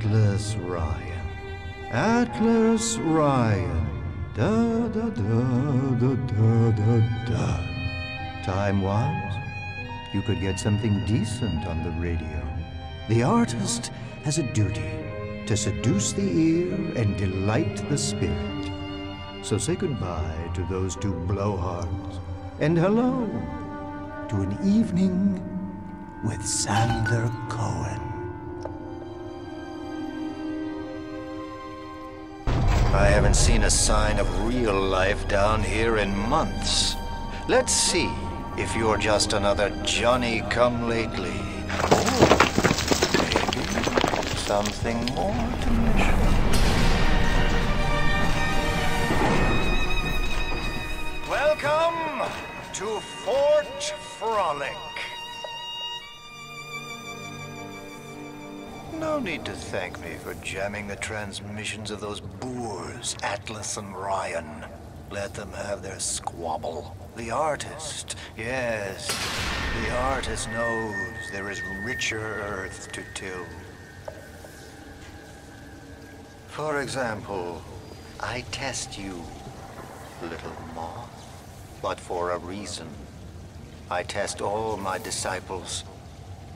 Atlas Ryan. Atlas Ryan. Da da da da da da da. Time was, you could get something decent on the radio. The artist has a duty to seduce the ear and delight the spirit. So say goodbye to those two blowhards, and hello to an evening with Sander Cohen. I haven't seen a sign of real life down here in months. Let's see if you're just another Johnny come lately. Or maybe something more to mission. Welcome to Fort Frolic. No need to thank me for jamming the transmissions of those boors, Atlas and Ryan. Let them have their squabble. The artist, yes, the artist knows there is richer earth to till. For example, I test you, little moth, but for a reason. I test all my disciples.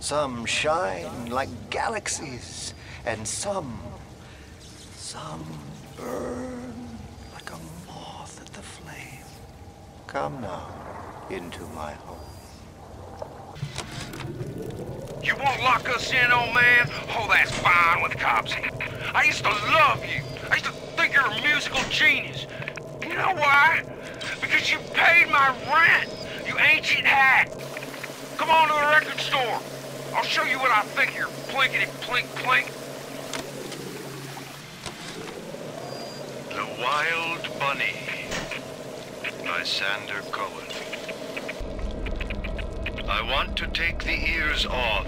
Some shine like galaxies, and some, some burn like a moth at the flame. Come now into my home. You won't lock us in, old man? Oh, that's fine with cops. I used to love you. I used to think you're a musical genius. You know why? Because you paid my rent, you ancient hack. Come on to the record. I'll show you what I think you're plinkety plink plink. The Wild Bunny by Sander Cohen. I want to take the ears off,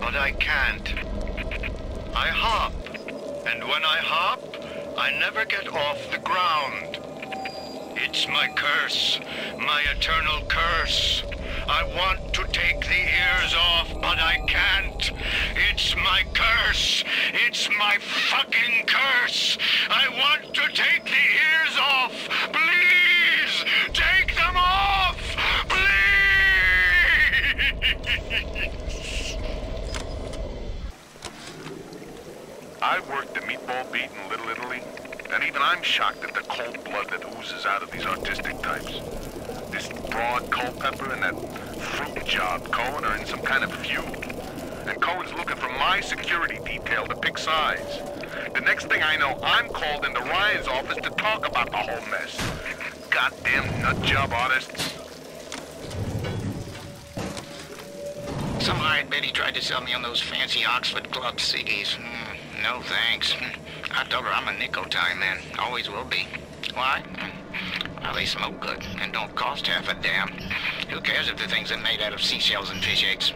but I can't. I hop, and when I hop, I never get off the ground. It's my curse, my eternal curse. I want to take the ears off, but I can't. It's my curse. It's my fucking curse. I want to take the ears off. Please, take them off. Please. I worked the meatball beat in Little Italy, and even I'm shocked at the cold blood that oozes out of these artistic types. This broad Culpepper and that fruit job Cohen are in some kind of feud. And Cohen's looking for my security detail to pick sides. The next thing I know, I'm called into Ryan's office to talk about the whole mess. Goddamn nut job artists. Some hired Betty tried to sell me on those fancy Oxford Club ciggies. Mm, no thanks. I told her I'm a nicotine man. Always will be. Why? Well, they smoke good and don't cost half a damn. Who cares if the things are made out of seashells and fish eggs?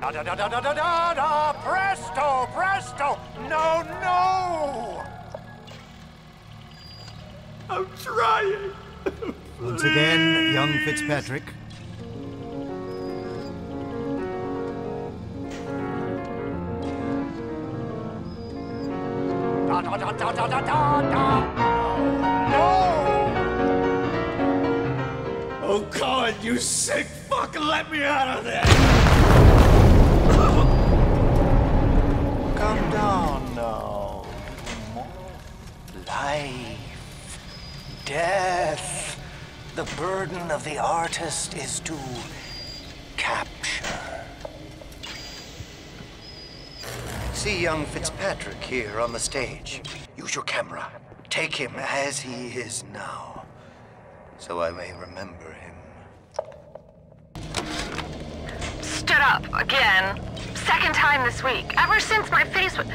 Da da da da da da da da! Presto, presto! No, no! I'm trying. Once again, young Fitzpatrick. Da da da da da da da Oh, God, you sick fuck, let me out of there! Come down now. Life, death. The burden of the artist is to capture. See young Fitzpatrick here on the stage. Use your camera. Take him as he is now, so I may remember him. Stood up again. Second time this week. Ever since my face was.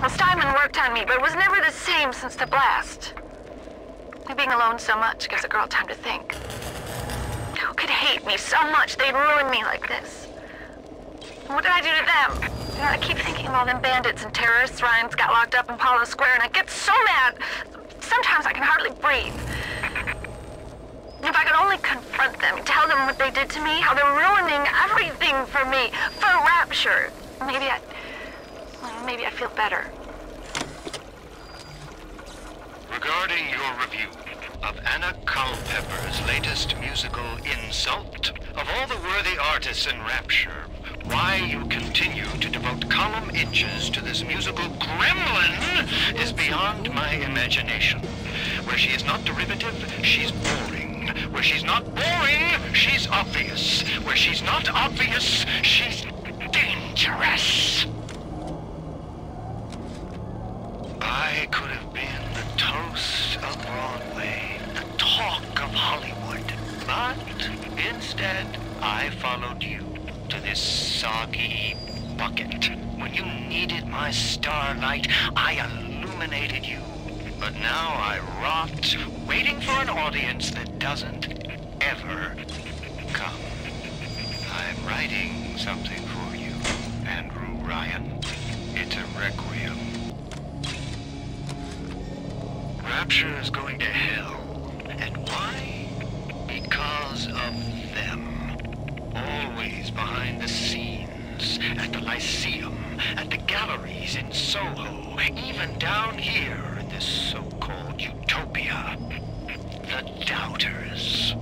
Well, Steinman worked on me, but it was never the same since the blast. Being alone so much gives a girl time to think. Who could hate me so much they'd ruin me like this? What did I do to them? You know, I keep thinking of all them bandits and terrorists Ryan's got locked up in Palo Square, and I get so mad. Sometimes I can hardly breathe. If I could only confront them, tell them what they did to me, how they're ruining everything for me, for Rapture, maybe I, maybe I feel better. Regarding your review of Anna Culpepper's latest musical insult, of all the worthy artists in Rapture, why you continue to devote column inches to this musical gremlin is beyond my imagination. Where she is not derivative, she's boring. Where she's not boring, she's obvious. Where she's not obvious, she's dangerous. I could have been the toast of Broadway, the talk of Hollywood. But instead, I followed you to this soggy bucket. When you needed my starlight, I illuminated you. But now I rot, waiting for an audience that doesn't ever come. I'm writing something for you, Andrew Ryan. It's a requiem. Rapture is going to hell. And why? Because of them. Always behind the scenes, at the Lyceum, at the galleries in Soho, even down here this so-called utopia. The doubters.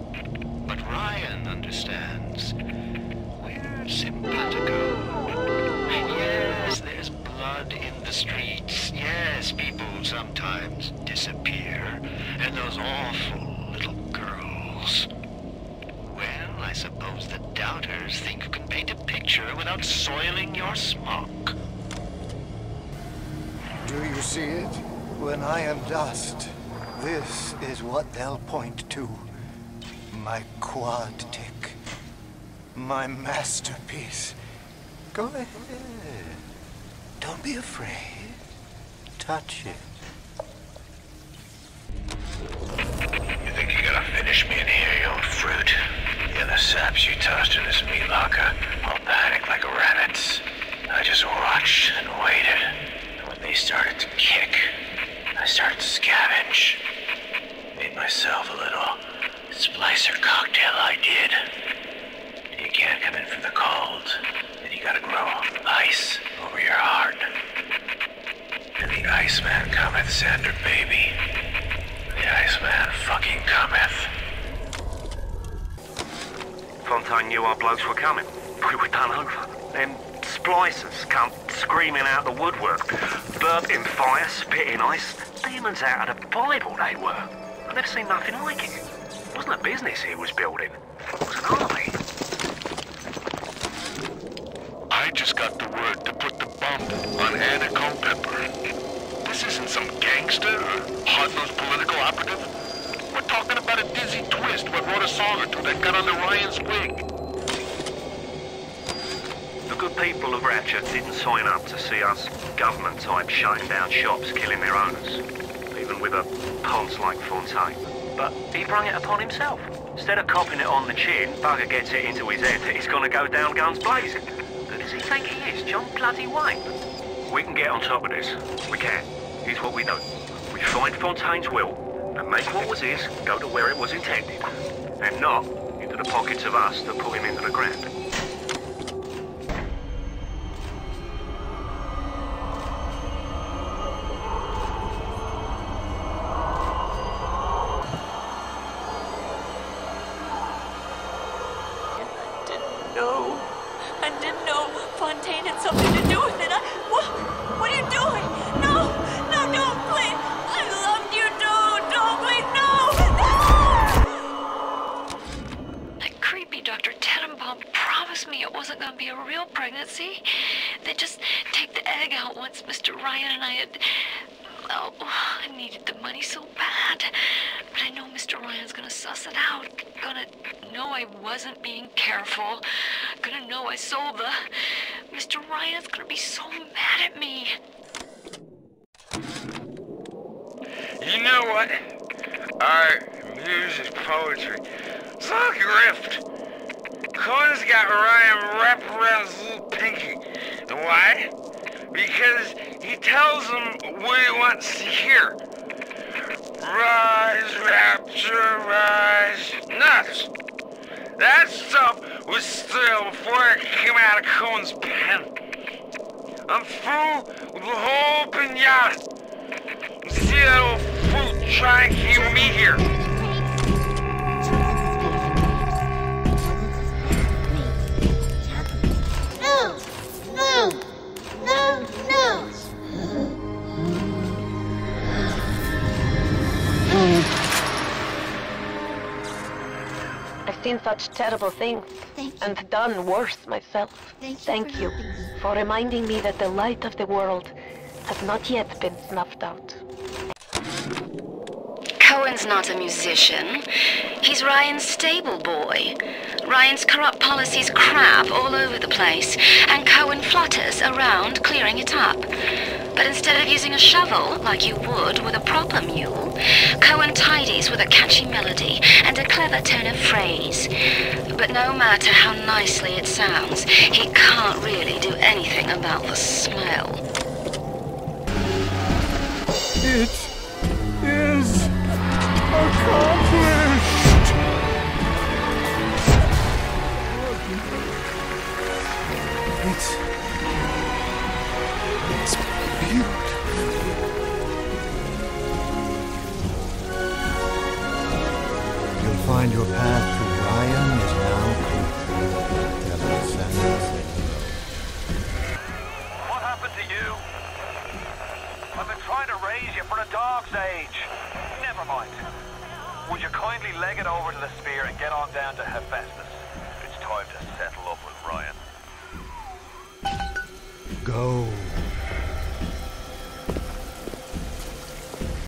But Ryan understands. We're simpatico. Yes, there's blood in the streets. Yes, people sometimes disappear. And those awful little girls. Well, I suppose the doubters think you can paint a picture without soiling your smock. Do you see it? When I am dust, this is what they'll point to. My quad tick. My masterpiece. Go ahead. Don't be afraid. Touch it. You think you're gonna finish me in here, you old fruit? Yeah, the saps you tossed in this meat locker all panicked like rabbits. I just watched and waited. And when they started to kick, I started to scavenge. Made myself a little splicer cocktail I did. You can't come in from the cold. And you gotta grow ice over your heart. And the Iceman cometh, Sander, baby. The Iceman fucking cometh. Fontaine knew our blokes were coming. We were done over. Them splicers come screaming out the woodwork. Burping fire, spitting ice. Demons out of the Bible they were. I've never seen nothing like it. It wasn't a business he was building. It was an army. I just got the word to put the bump on Anna Culpepper. This isn't some gangster or hard-nosed political operative. We're talking about a dizzy twist what wrote a song or two that got under Ryan's wig. The good people of Rapture didn't sign up to see us government type shutting down shops, killing their owners. Even with a ponce like Fontaine. But he brung it upon himself. Instead of copping it on the chin, Bugger gets it into his head that he's gonna go down guns blazing. Who does he think he is? John Bloody Wayne? We can get on top of this. We can. Here's what we do. We find Fontaine's will and make what was his go to where it was intended. And not into the pockets of us that put him into the ground. Dr. Tenenbaum promised me it wasn't going to be a real pregnancy. They'd just take the egg out once Mr. Ryan and I had. Oh, I needed the money so bad. But I know Mr. Ryan's gonna suss it out. Gonna know I wasn't being careful. Gonna know I sold the. Mr. Ryan's gonna be so mad at me. You know what? Art, music, poetry. It's all grift. Cohen's got Ryan wrapped around his little pinky. Why? Because he tells him what he wants to hear. Rise, Rapture, rise, nuts. That stuff was still before it came out of Cohen's pen. I'm through with the whole pinata. See that old fool trying to keep me here. Seen such terrible things and done worse myself. Thank you Thank for you for reminding me that the light of the world has not yet been snuffed out. Cohen's not a musician. He's Ryan's stable boy. Ryan's corrupt policies crap all over the place, and Cohen flutters around clearing it up. But instead of using a shovel, like you would with a proper mule, Cohen tidies with a catchy melody and a clever turn of phrase. But no matter how nicely it sounds, he can't really do anything about the smell. It is accomplished! It's. You'll find your path to is now clear. What happened to you? I've been trying to raise you for a dog's age. Never mind. Would you kindly leg it over to the spear and get on down to Hephaestus?